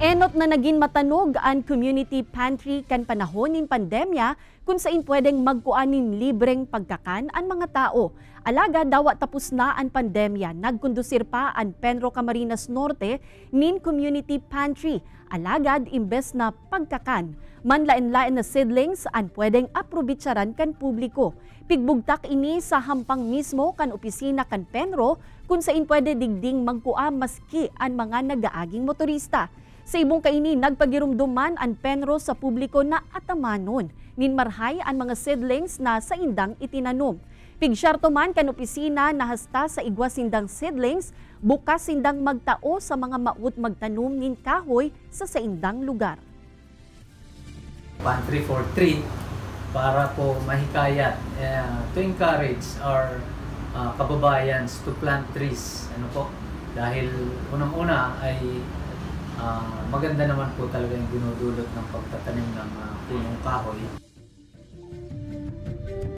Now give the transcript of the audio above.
Enot na naging matanog ang community pantry kan panahon nin pandemya kung saan pwedeng magkuanin libreng pagkakan ang mga tao. Alaga dawa tapos na ang pandemya, nagkondusir pa ang Penro Camarines Norte nin community pantry. Alagad imbes na pagkakan. Manlain-lain na seedlings ang pwedeng aprobitsaran kan publiko. Pigbugtak ini sa hampang mismo kan opisina kan Penro kung saan pwede digding magkua maski ang mga nagaaging motorista. Sa ibong kaini, nagpagirumduman ang penro sa publiko na atamanon. Ninmarhay ang mga seedlings na sa indang itinanom. Pigsyarto man kan opisina na hasta sa igwa sindang seedlings, bukas sindang magtao sa mga maut magtanom nin kahoy sa saindang lugar. Pantry for Tree para po mahikayat uh, to encourage our uh, kababayans to plant trees. Ano po? Dahil unang-una ay uh, maganda naman po talaga yung dinudulot ng pagtatanim ng uh, punong kahoy.